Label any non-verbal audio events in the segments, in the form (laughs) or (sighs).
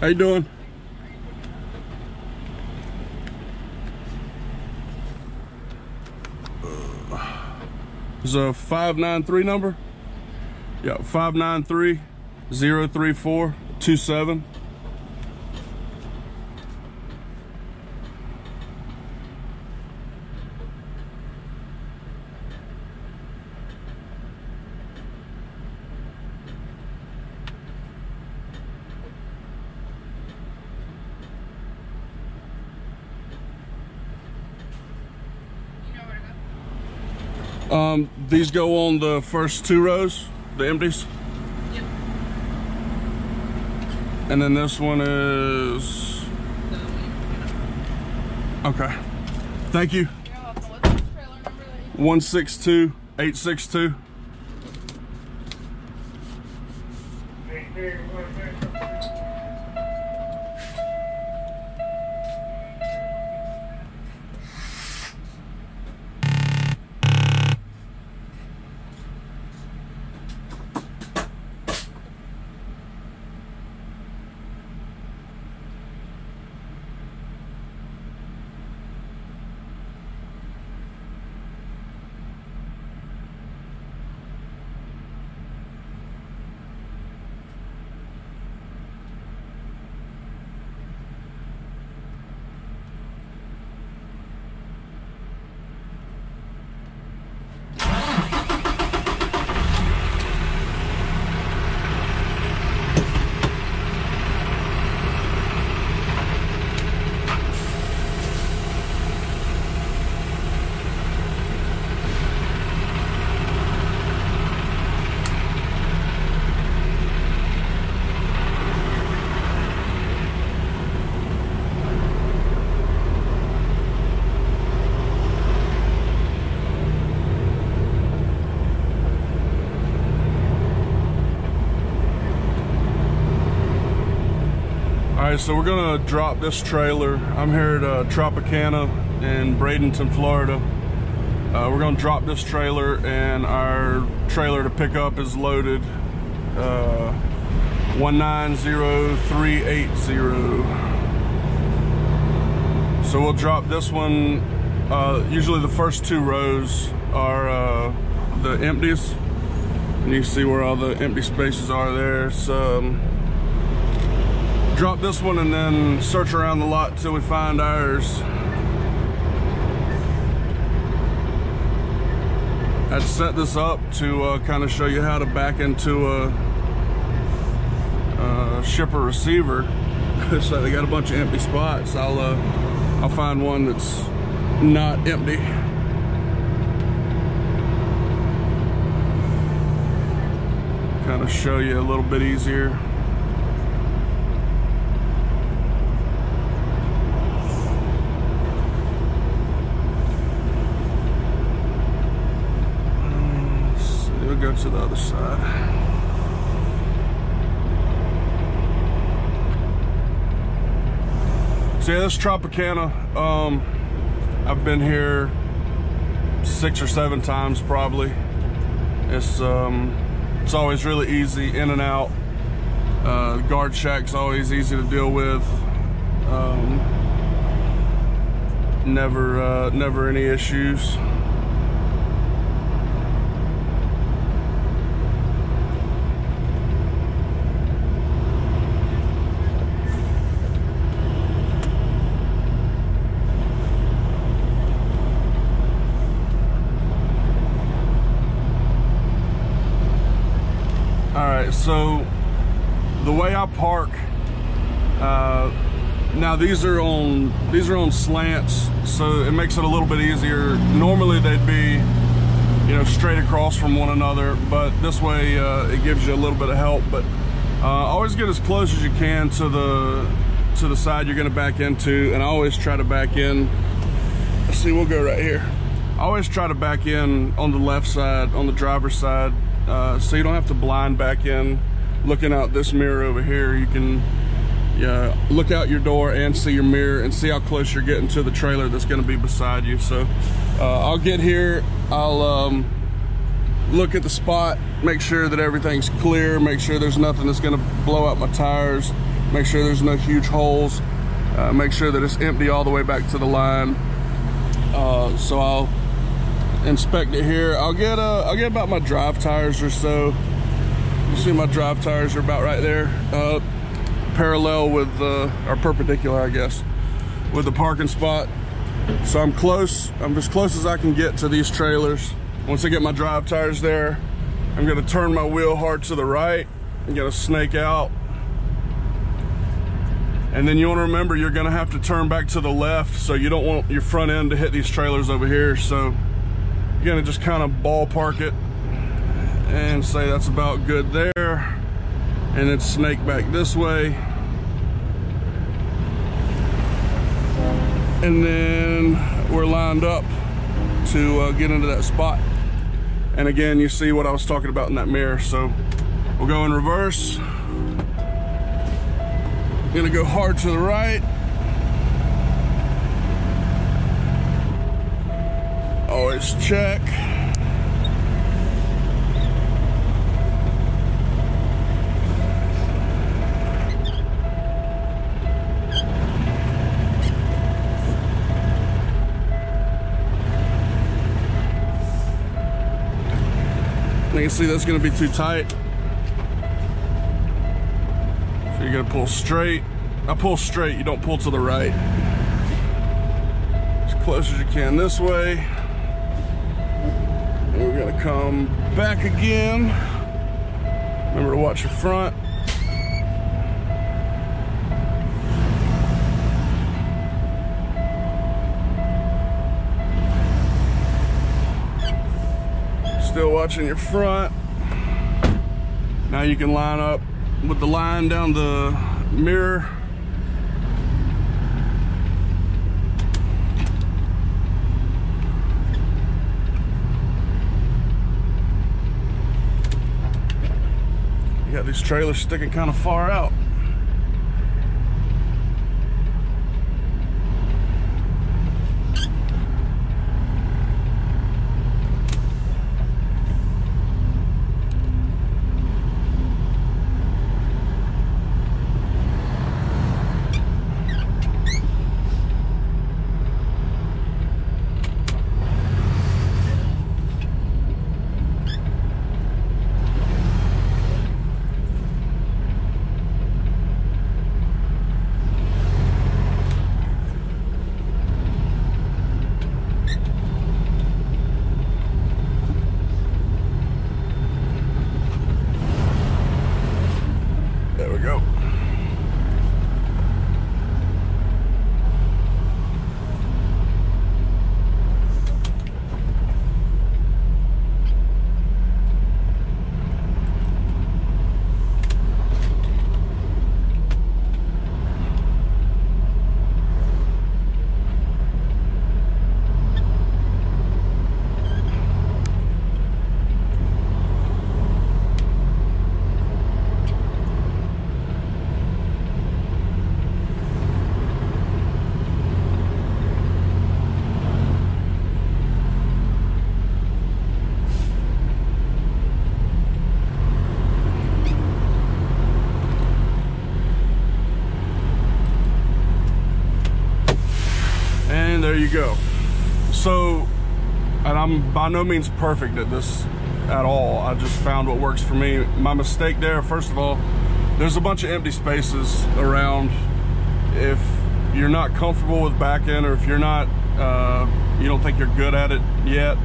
How you doing? Uh, it's a 593 number? Yeah, 593 034 27. These go on the first two rows, the empties? Yep. And then this one is... Okay. Thank you. 162 862. Right, so we're gonna drop this trailer. I'm here at uh, Tropicana in Bradenton, Florida. Uh, we're gonna drop this trailer, and our trailer to pick up is loaded. Uh, 190380. So we'll drop this one. Uh, usually the first two rows are uh, the empties, and you see where all the empty spaces are there. So. Um, drop this one and then search around the lot till we find ours. I'd set this up to uh, kind of show you how to back into a, a shipper receiver. (laughs) so they got a bunch of empty spots. I'll uh, I'll find one that's not empty. Kind of show you a little bit easier. So we'll go to the other side. So yeah, this Tropicana, um, I've been here six or seven times probably. It's um, it's always really easy in and out. Uh, guard shack's always easy to deal with. Um, never uh, never any issues. All right, so the way I park, uh, now these are on these are on slants, so it makes it a little bit easier. Normally they'd be, you know, straight across from one another, but this way uh, it gives you a little bit of help. But uh, always get as close as you can to the to the side you're going to back into, and I always try to back in. Let's see, we'll go right here. I always try to back in on the left side, on the driver's side, uh, so you don't have to blind back in looking out this mirror over here. You can yeah, look out your door and see your mirror and see how close you're getting to the trailer that's going to be beside you. So uh, I'll get here, I'll um, look at the spot, make sure that everything's clear, make sure there's nothing that's going to blow out my tires. make sure there's no huge holes, uh, make sure that it's empty all the way back to the line. Uh, so I'll inspect it here. I'll get uh, I'll get about my drive tires or so. You see my drive tires are about right there, uh, parallel with uh, or perpendicular, I guess, with the parking spot. So I'm close. I'm as close as I can get to these trailers. Once I get my drive tires there, I'm gonna turn my wheel hard to the right. I'm gonna snake out. And then you wanna remember you're gonna have to turn back to the left so you don't want your front end to hit these trailers over here. So gonna just kind of ballpark it and say that's about good there. And then snake back this way. And then we're lined up to uh, get into that spot. And again, you see what I was talking about in that mirror. So we'll go in reverse. Gonna go hard to the right. Always check. You can see that's gonna be too tight. So you're gonna pull straight. I pull straight, you don't pull to the right. As close as you can this way. Gonna come back again. Remember to watch your front. Still watching your front. Now you can line up with the line down the mirror. Got these trailers sticking kind of far out. There we go. And there you go. So, and I'm by no means perfect at this at all. I just found what works for me. My mistake there, first of all, there's a bunch of empty spaces around. If you're not comfortable with back end or if you're not, uh, you don't think you're good at it yet,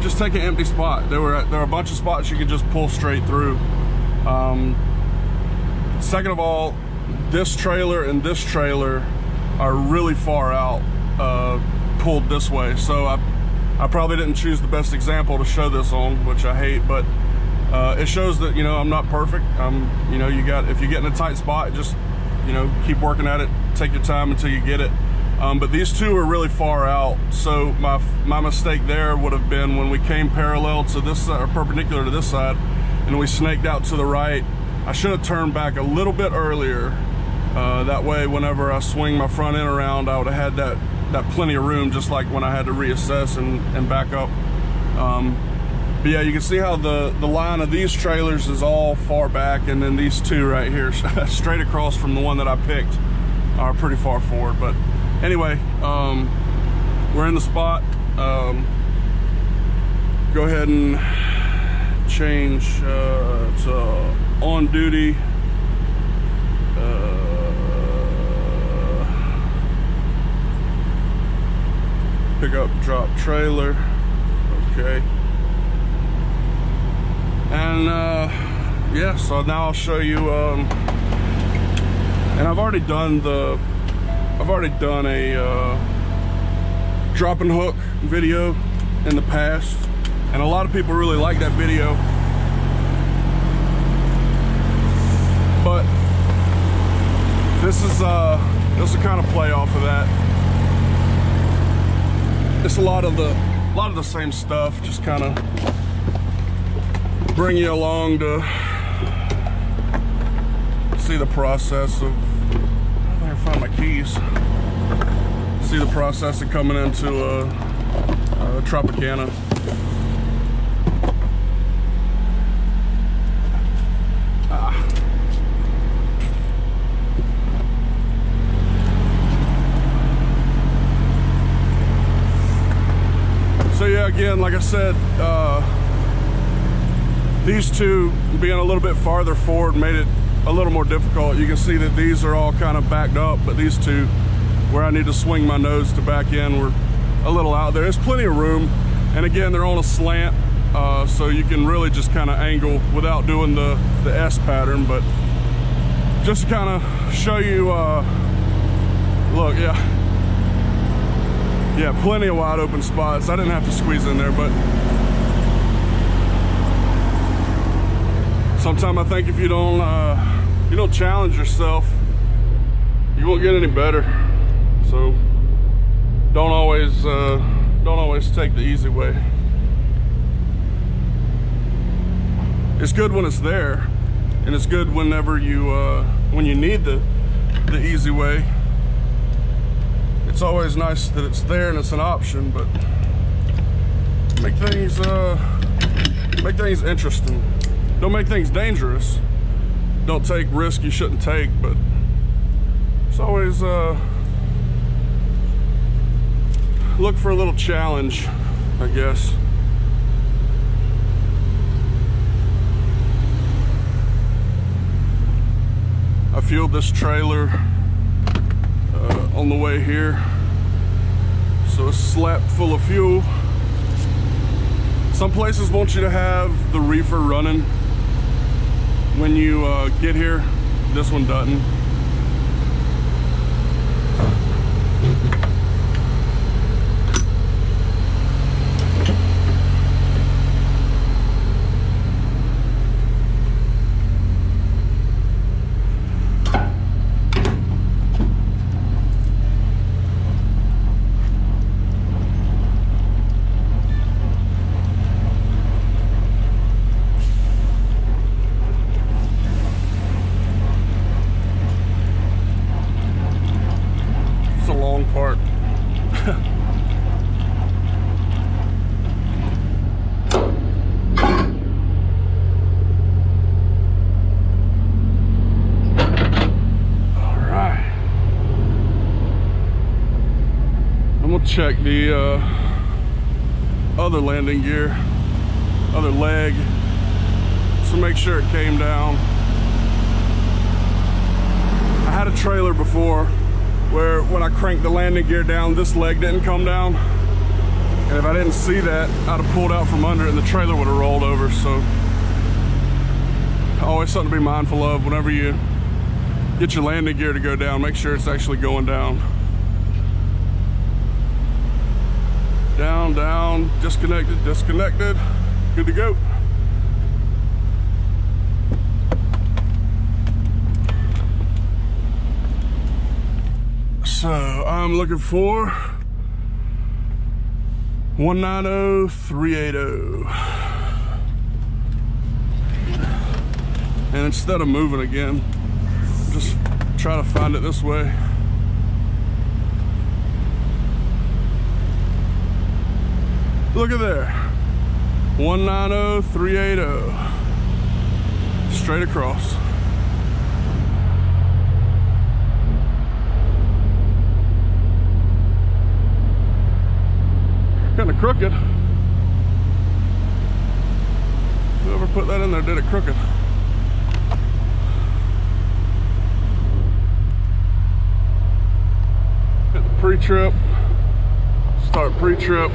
just take an empty spot. There were there are a bunch of spots you can just pull straight through. Um, second of all, this trailer and this trailer are really far out, uh, pulled this way. So I, I probably didn't choose the best example to show this on, which I hate, but uh, it shows that, you know, I'm not perfect. I'm, you know, you got, if you get in a tight spot, just, you know, keep working at it, take your time until you get it. Um, but these two are really far out. So my, my mistake there would have been when we came parallel to this or perpendicular to this side, and we snaked out to the right, I should have turned back a little bit earlier. Uh, that way, whenever I swing my front end around, I would have had that, that plenty of room, just like when I had to reassess and, and back up. Um, But yeah, you can see how the, the line of these trailers is all far back and then these two right here, (laughs) straight across from the one that I picked, are pretty far forward. But anyway, um, we're in the spot. Um, go ahead and change uh, to on duty. Pick up drop trailer. Okay. And uh, yeah, so now I'll show you. Um, and I've already done the. I've already done a uh, drop and hook video in the past, and a lot of people really like that video. But this is uh, this is kind of play off of that. It's a lot of the, a lot of the same stuff, just kind of bring you along to see the process of, I I find my keys. See the process of coming into a, a Tropicana. Again, like I said, uh, these two being a little bit farther forward made it a little more difficult. You can see that these are all kind of backed up, but these two, where I need to swing my nose to back in, were a little out there. There's plenty of room. And again, they're on a slant, uh, so you can really just kind of angle without doing the, the S pattern, but just to kind of show you, uh, look, yeah. Yeah, plenty of wide open spots. I didn't have to squeeze in there, but sometimes I think if you don't uh, you don't challenge yourself, you won't get any better. So don't always uh, don't always take the easy way. It's good when it's there, and it's good whenever you uh, when you need the the easy way. It's always nice that it's there and it's an option, but make things uh, make things interesting. Don't make things dangerous. Don't take risk you shouldn't take, but it's always uh, look for a little challenge, I guess. I fueled this trailer on the way here. So it's slapped full of fuel. Some places want you to have the reefer running when you uh, get here. This one doesn't. It's a long part. All right. I'm gonna check the uh, other landing gear, other leg, to make sure it came down. I had a trailer before where when I cranked the landing gear down, this leg didn't come down. And if I didn't see that, I'd have pulled out from under it and the trailer would have rolled over. So always something to be mindful of whenever you get your landing gear to go down, make sure it's actually going down. Down, down, disconnected, disconnected, good to go. So I'm looking for 190380. And instead of moving again, just try to find it this way. Look at there. 190380. Straight across. Kind of crooked. Whoever put that in there did it crooked. Hit the pre-trip. Start pre-trip.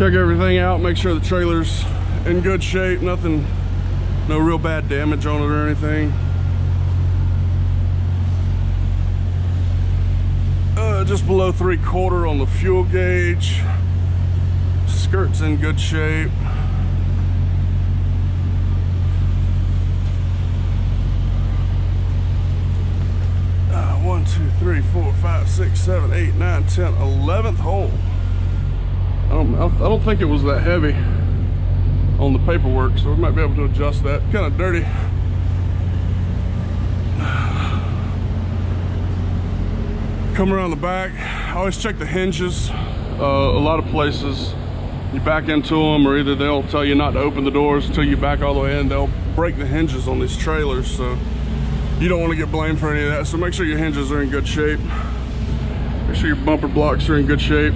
Check everything out make sure the trailer's in good shape nothing no real bad damage on it or anything. Uh, just below three quarter on the fuel gauge. Skirt's in good shape. Uh, one two three four five six seven eight nine ten eleventh hole I don't, I don't think it was that heavy on the paperwork, so we might be able to adjust that. Kind of dirty. Come around the back, I always check the hinges. Uh, a lot of places, you back into them or either they'll tell you not to open the doors until you back all the way in. They'll break the hinges on these trailers, so you don't want to get blamed for any of that. So make sure your hinges are in good shape. Make sure your bumper blocks are in good shape.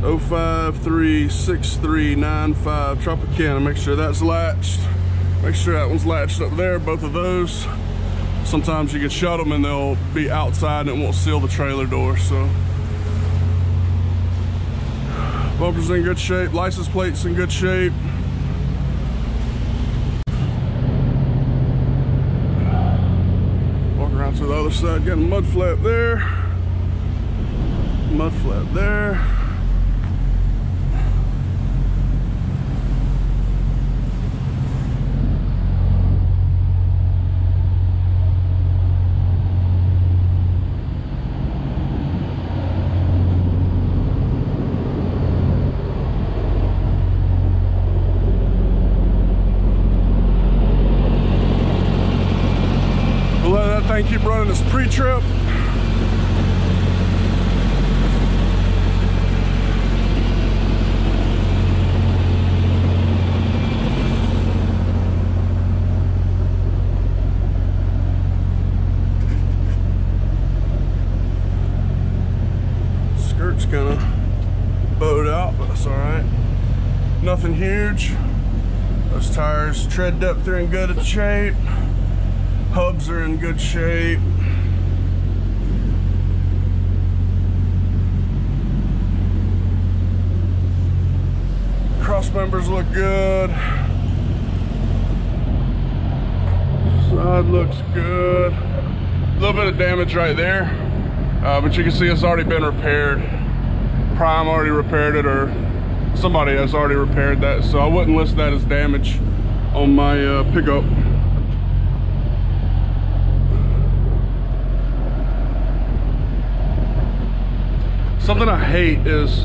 0536395 Tropicana. Make sure that's latched. Make sure that one's latched up there, both of those. Sometimes you can shut them and they'll be outside and it won't seal the trailer door, so. Bumper's in good shape, license plate's in good shape. Walk around to the other side, getting mud flap there. Mud flap there. thing keep running this pre-trip. Skirt's gonna bowed out, but that's all right. Nothing huge. Those tires tread depth are in good shape. Are in good shape. Cross members look good. Side looks good. A little bit of damage right there, uh, but you can see it's already been repaired. Prime already repaired it or somebody has already repaired that, so I wouldn't list that as damage on my uh, pickup. Something I hate is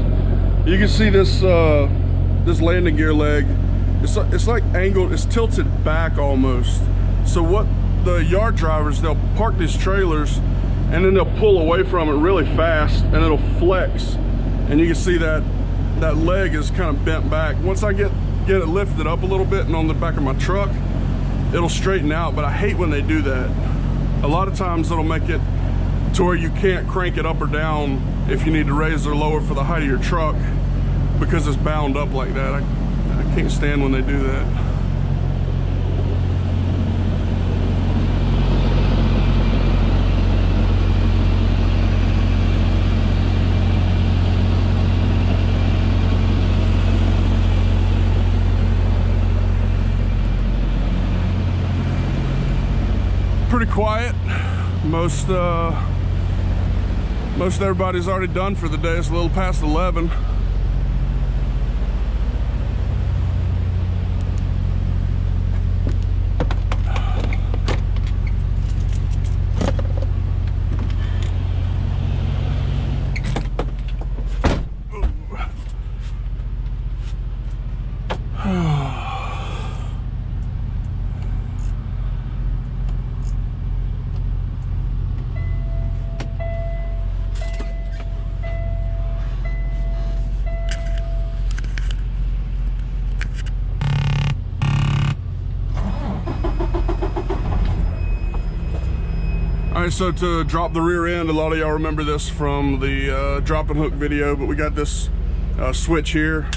you can see this uh, this landing gear leg. It's it's like angled. It's tilted back almost. So what the yard drivers they'll park these trailers and then they'll pull away from it really fast and it'll flex and you can see that that leg is kind of bent back once I get get it lifted up a little bit and on the back of my truck it'll straighten out but I hate when they do that a lot of times it'll make it to where you can't crank it up or down if you need to raise or lower for the height of your truck because it's bound up like that. I, I can't stand when they do that. pretty quiet. Most uh, most everybody's already done for the day. It's a little past 11. Right, so to drop the rear end, a lot of y'all remember this from the uh, drop and hook video, but we got this uh, switch here.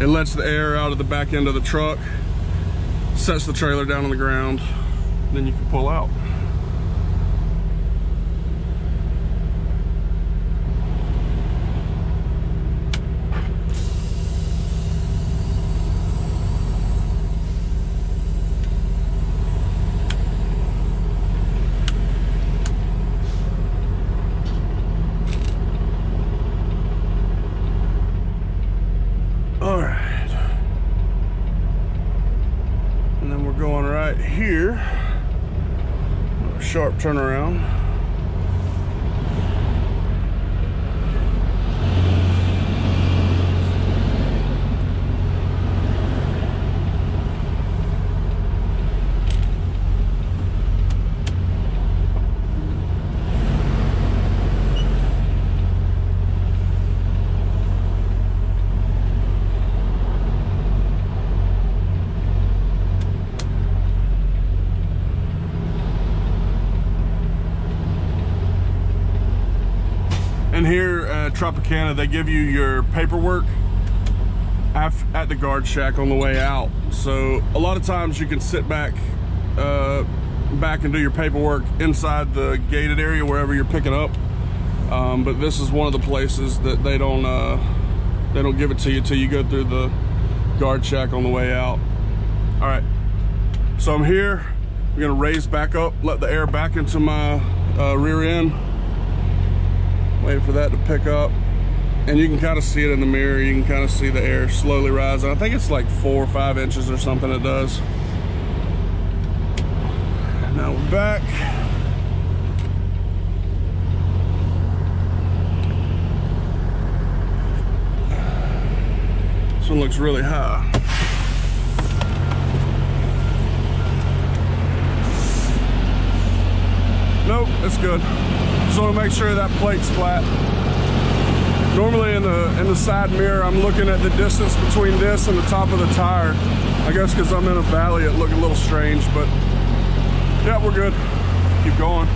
It lets the air out of the back end of the truck, sets the trailer down on the ground, then you can pull out. All right. And then we're going right here. Sharp turnaround. And here at Tropicana, they give you your paperwork at the guard shack on the way out. So a lot of times you can sit back, uh, back and do your paperwork inside the gated area wherever you're picking up. Um, but this is one of the places that they don't uh, they don't give it to you till you go through the guard shack on the way out. All right, so I'm here. I'm gonna raise back up, let the air back into my uh, rear end. Wait for that to pick up. And you can kind of see it in the mirror. You can kind of see the air slowly rising. I think it's like four or five inches or something it does. Now we're back. This one looks really high. Nope, it's good. Just want to make sure that plate's flat. Normally in the in the side mirror, I'm looking at the distance between this and the top of the tire. I guess because I'm in a valley, it look a little strange, but yeah, we're good. Keep going.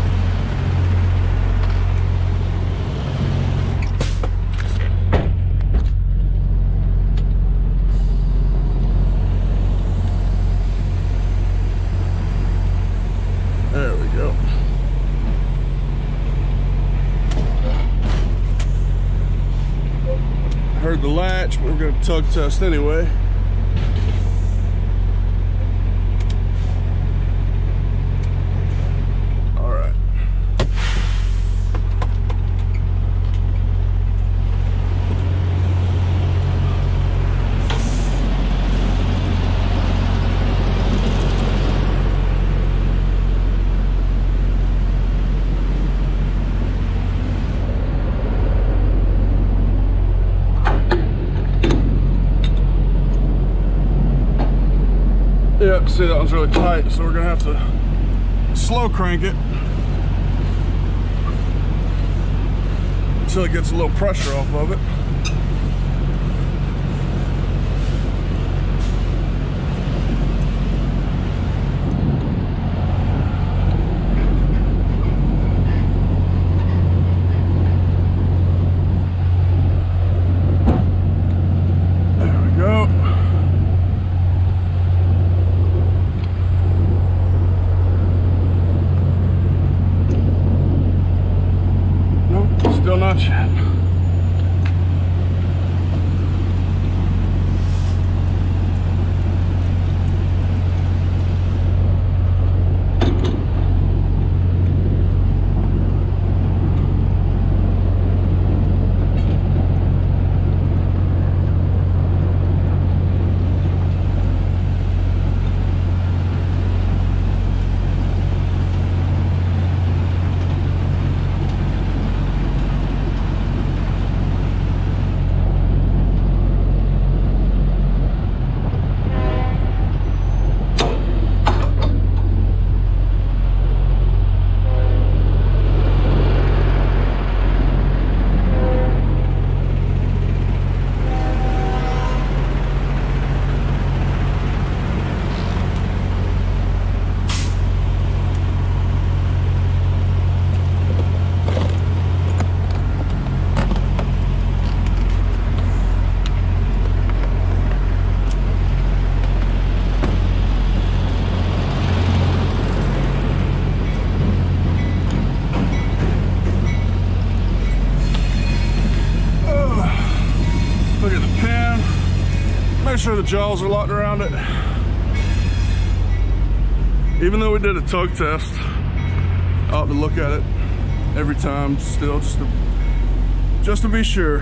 There we go. Latch, but we're gonna tug test anyway. All right. Really tight, so we're gonna have to slow crank it until it gets a little pressure off of it. There we go. Nope, still not yet. Make sure the jaws are locked around it. Even though we did a tug test, I ought to look at it every time still just to, just to be sure.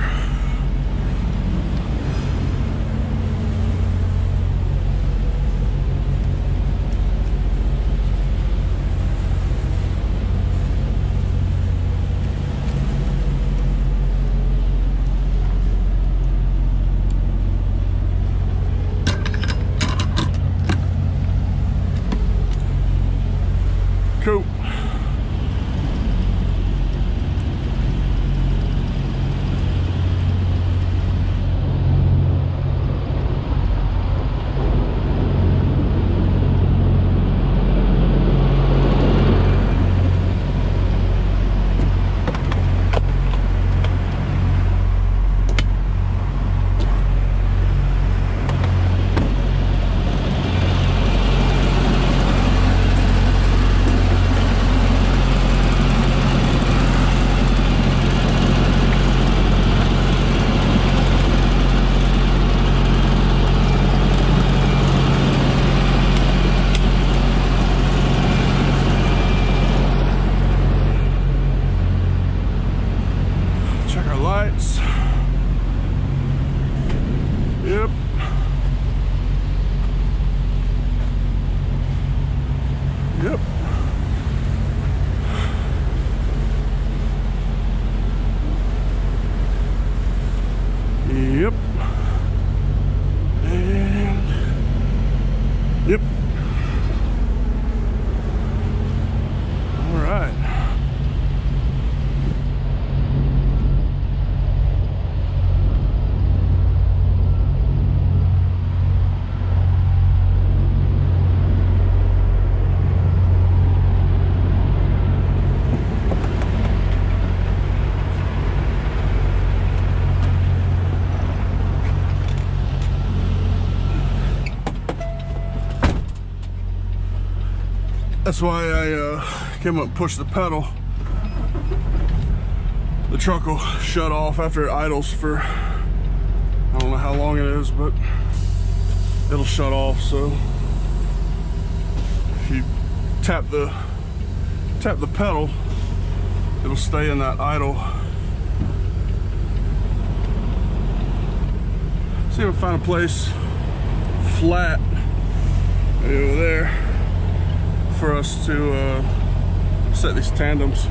That's why I uh, came up and pushed the pedal. The truck will shut off after it idles for, I don't know how long it is, but it'll shut off. So if you tap the, tap the pedal, it'll stay in that idle. See if I find a place flat over there for us to uh, set these tandems.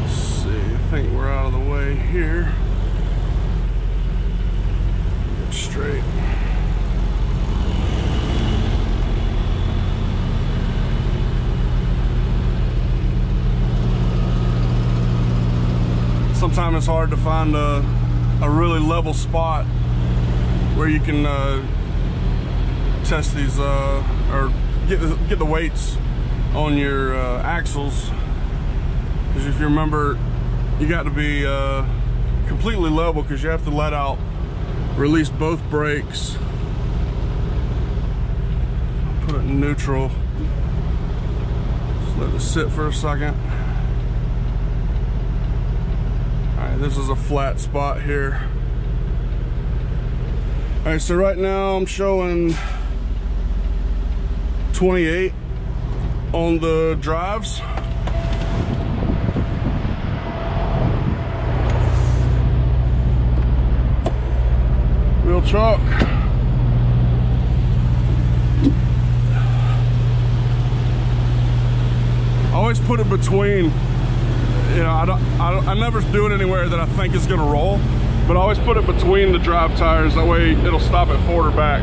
Let's see, I think we're out of the way here. Get straight. Sometimes it's hard to find a, a really level spot where you can uh, test these uh, or get the, get the weights on your uh, axles because if you remember, you got to be uh, completely level because you have to let out, release both brakes. Put it in neutral. Just let it sit for a second. All right, this is a flat spot here. All right, so right now I'm showing 28 on the drives. Real truck. Always put it between, you know, I don't, I don't, I never do it anywhere that I think is gonna roll, but I always put it between the drive tires. That way it'll stop it forward or back.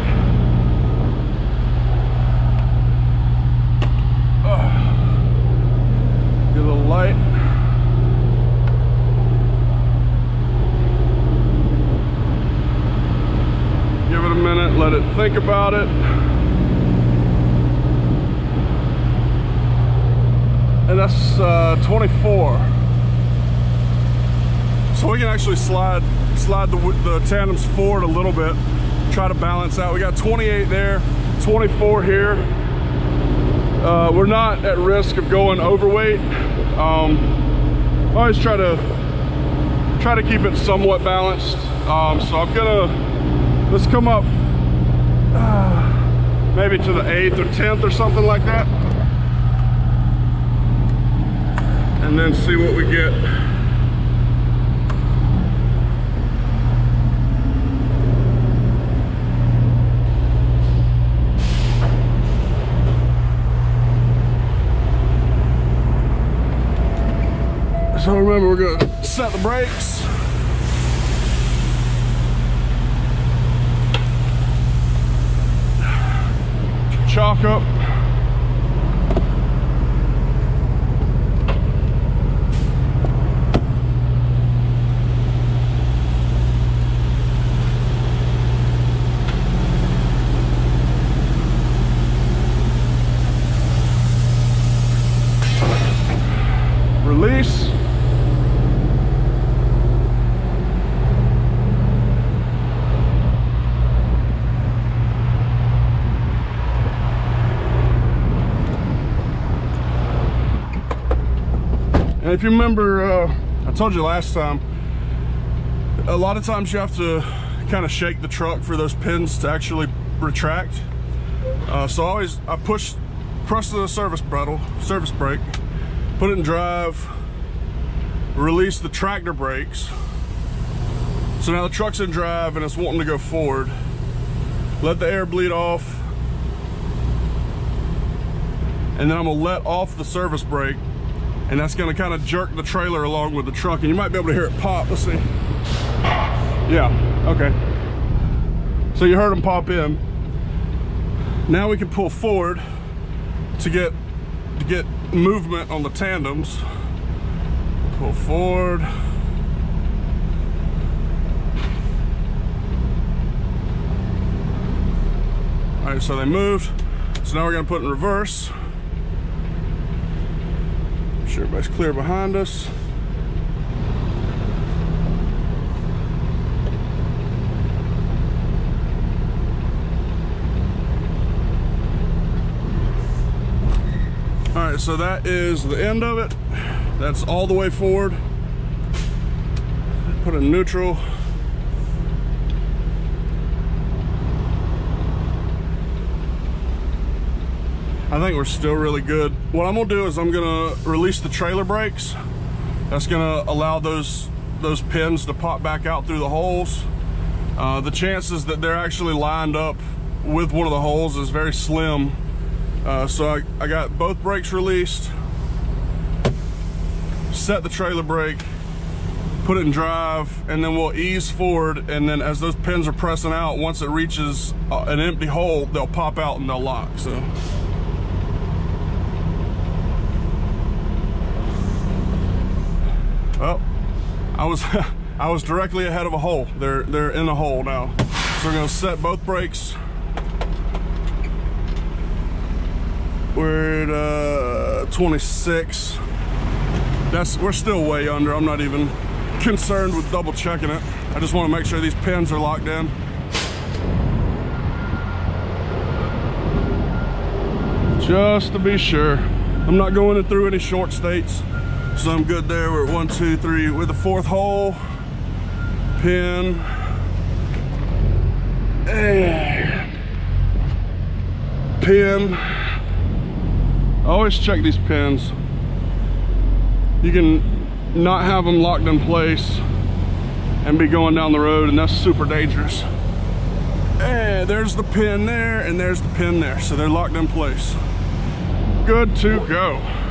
Get a little light. Give it a minute, let it think about it. And that's uh, 24. So we can actually slide slide the, the tandems forward a little bit, try to balance out. We got 28 there, 24 here. Uh, we're not at risk of going overweight. Um, always try to try to keep it somewhat balanced. Um, so I'm gonna let's come up uh, (sighs) maybe to the eighth or tenth or something like that, and then see what we get. So remember, we're gonna set the brakes. Chalk up. Release. And if you remember, uh, I told you last time, a lot of times you have to kind of shake the truck for those pins to actually retract. Uh, so I always, I push, press the service pedal, service brake, put it in drive, release the tractor brakes. So now the truck's in drive and it's wanting to go forward. Let the air bleed off. And then I'm gonna let off the service brake and that's gonna kind of jerk the trailer along with the truck and you might be able to hear it pop. Let's see. Yeah okay. So you heard them pop in. Now we can pull forward to get to get movement on the tandems. Pull forward. All right so they moved. So now we're gonna put in reverse sure everybody's clear behind us. All right, so that is the end of it. That's all the way forward. Put in neutral. I think we're still really good. What I'm gonna do is I'm gonna release the trailer brakes. That's gonna allow those those pins to pop back out through the holes. Uh, the chances that they're actually lined up with one of the holes is very slim. Uh, so I, I got both brakes released, set the trailer brake, put it in drive, and then we'll ease forward. And then as those pins are pressing out, once it reaches uh, an empty hole, they'll pop out and they'll lock. So. I was (laughs) I was directly ahead of a hole. They're they're in a hole now. So we're gonna set both brakes. We're at uh, 26. That's we're still way under. I'm not even concerned with double checking it. I just want to make sure these pins are locked in. Just to be sure. I'm not going through any short states. So I'm good there. We're at one, two, three with the fourth hole. Pin. And pin. I always check these pins. You can not have them locked in place and be going down the road and that's super dangerous. And there's the pin there and there's the pin there. So they're locked in place. Good to go.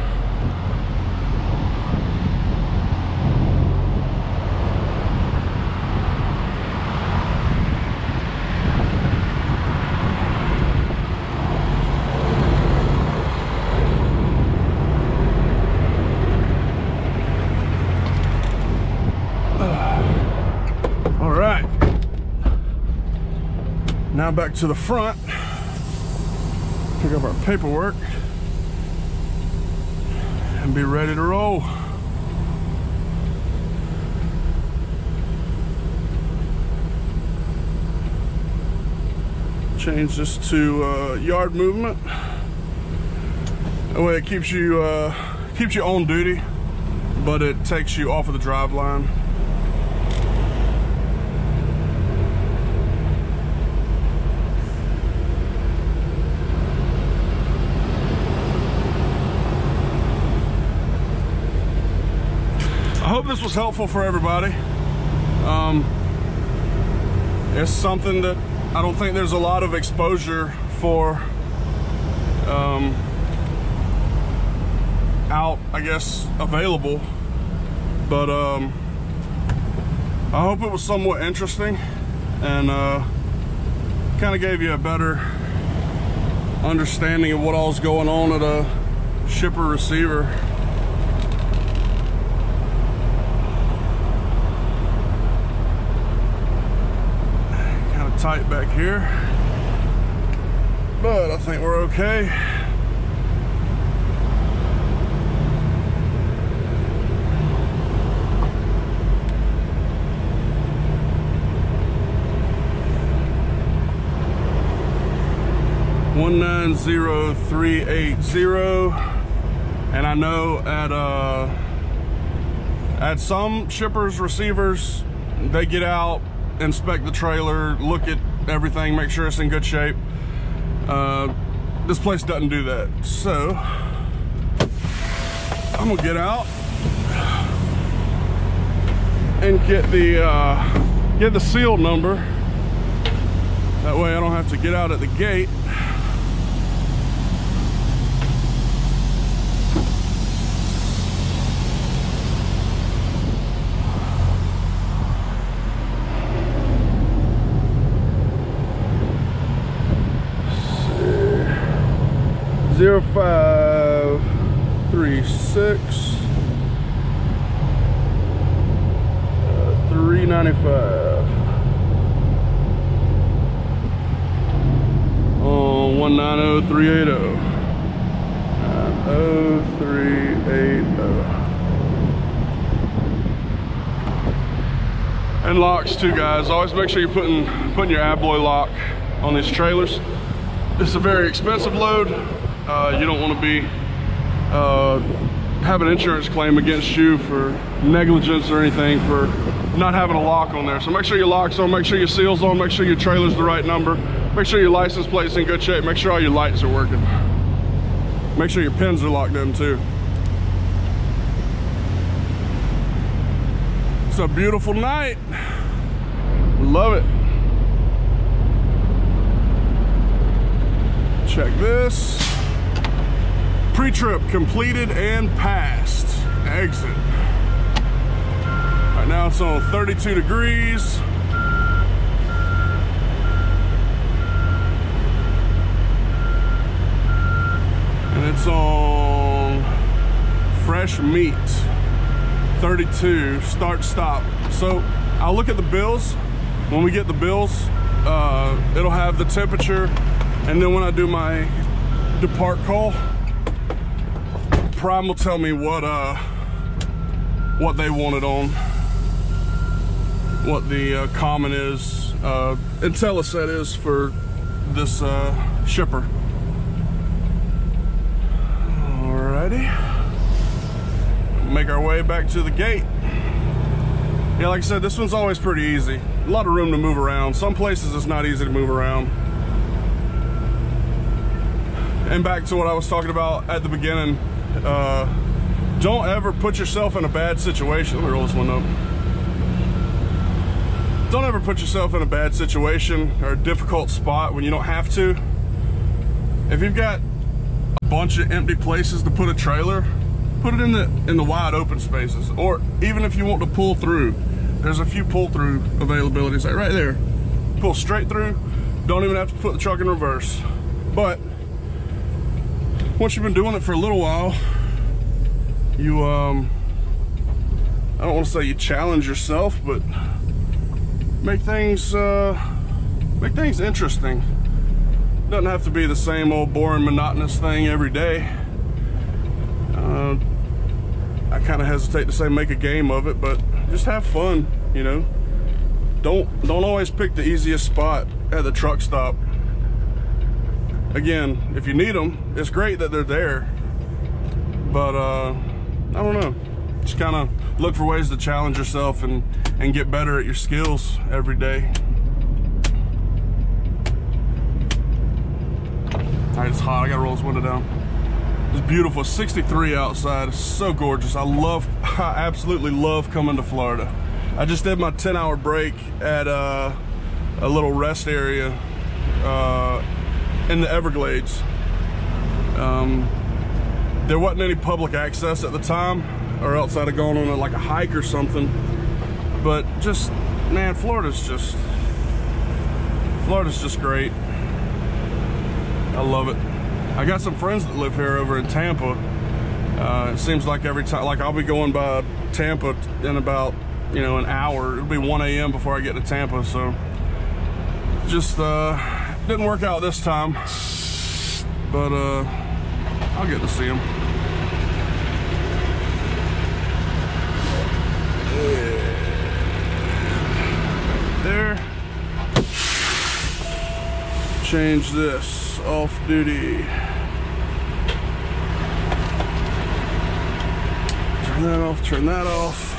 Back to the front. Pick up our paperwork and be ready to roll. Change this to uh, yard movement. That way it keeps you uh, keeps you on duty, but it takes you off of the drive line. Hope this was helpful for everybody. Um, it's something that I don't think there's a lot of exposure for um, out, I guess, available. But um, I hope it was somewhat interesting and uh, kind of gave you a better understanding of what all's going on at a shipper receiver. Kind of tight back here, but I think we're okay. One nine zero three eight zero, and I know at uh, at some shippers receivers, they get out, inspect the trailer, look at everything, make sure it's in good shape. Uh, this place doesn't do that, so I'm gonna get out and get the uh, get the seal number. That way I don't have to get out at the gate. Zero five three six uh, on one nine zero three eight zero nine zero three eight zero. And locks too, guys. Always make sure you're putting putting your abloy lock on these trailers. This is a very expensive load. Uh, you don't want to be uh, have an insurance claim against you for negligence or anything for not having a lock on there. So make sure your lock's on, make sure your seal's on, make sure your trailer's the right number, make sure your license plate's in good shape, make sure all your lights are working. Make sure your pins are locked in too. It's a beautiful night. Love it. Check this. Pre-trip completed and passed. Exit. Right now it's on 32 degrees. And it's on fresh meat. 32, start stop. So I'll look at the bills. When we get the bills, uh, it'll have the temperature. And then when I do my depart call, Prime will tell me what uh what they want it on, what the uh, common is, uh, IntelliSet is for this uh, shipper. Alrighty, make our way back to the gate. Yeah, like I said, this one's always pretty easy. A lot of room to move around. Some places it's not easy to move around. And back to what I was talking about at the beginning, uh, don't ever put yourself in a bad situation. Let me roll this one up. Don't ever put yourself in a bad situation or a difficult spot when you don't have to. If you've got a bunch of empty places to put a trailer, put it in the in the wide open spaces. Or even if you want to pull through, there's a few pull through availabilities like right there. Pull straight through. Don't even have to put the truck in reverse. But once you've been doing it for a little while, you um I don't want to say you challenge yourself, but make things uh make things interesting. Doesn't have to be the same old boring, monotonous thing every day. Uh, I kind of hesitate to say make a game of it, but just have fun, you know. Don't don't always pick the easiest spot at the truck stop. Again, if you need them, it's great that they're there. But uh, I don't know. Just kind of look for ways to challenge yourself and and get better at your skills every day. All right, it's hot. I gotta roll this window down. It's beautiful. 63 outside. It's so gorgeous. I love, (laughs) I absolutely love coming to Florida. I just did my 10 hour break at uh, a little rest area uh, in the Everglades. Um, there wasn't any public access at the time, or else I'd have gone on a, like a hike or something. But just, man, Florida's just, Florida's just great. I love it. I got some friends that live here over in Tampa. Uh, it seems like every time, like I'll be going by Tampa in about, you know, an hour. It'll be 1 a.m. before I get to Tampa. So just uh, didn't work out this time, but uh, I'll get to see them. There. Change this off duty. Turn that off, turn that off.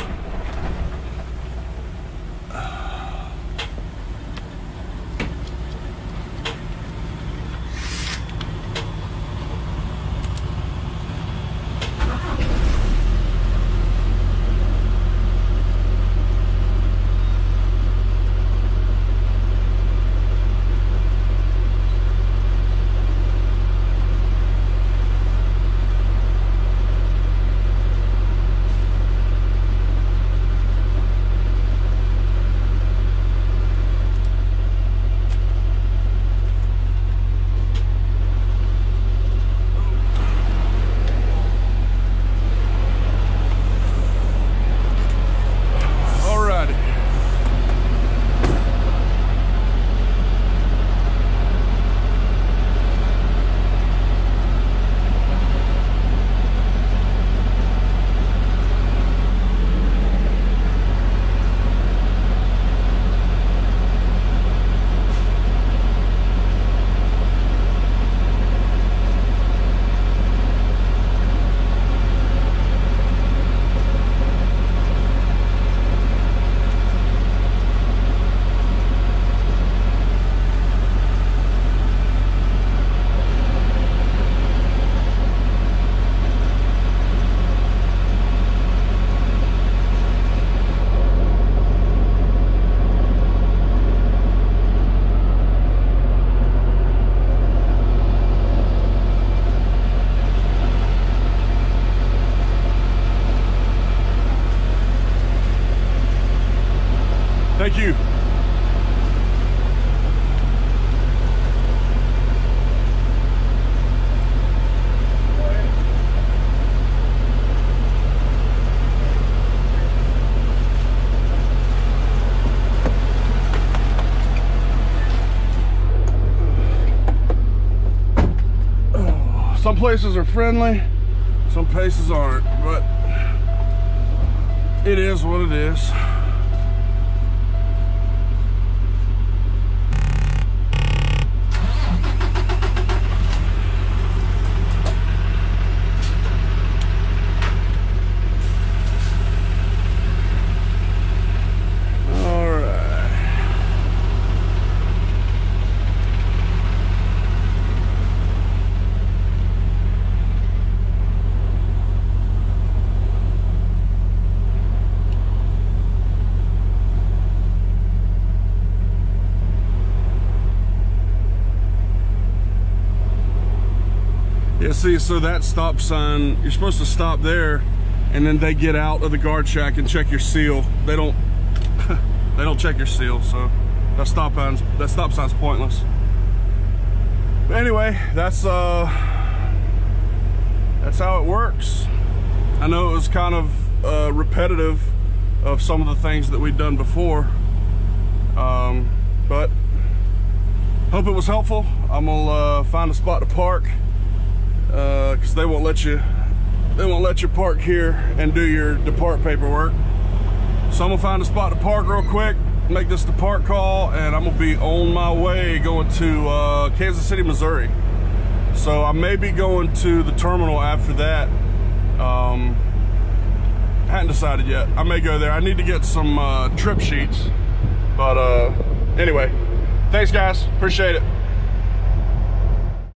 Places are friendly, some places aren't, but it is what it is. All right. Yeah, see, so that stop sign, you're supposed to stop there and then they get out of the guard shack and check your seal. They don't (laughs) they don't check your seal, so that stop sign's that stop sign's pointless. But anyway, that's uh that's how it works. I know it was kind of uh, repetitive of some of the things that we've done before, um, but hope it was helpful. I'm gonna uh, find a spot to park because they won't let you they won't let you park here and do your depart paperwork. So I'm gonna find a spot to park real quick, make this depart call, and I'm gonna be on my way going to uh, Kansas City, Missouri. So I may be going to the terminal after that. Um, hadn't decided yet. I may go there. I need to get some uh, trip sheets. But uh, anyway, thanks guys. Appreciate it.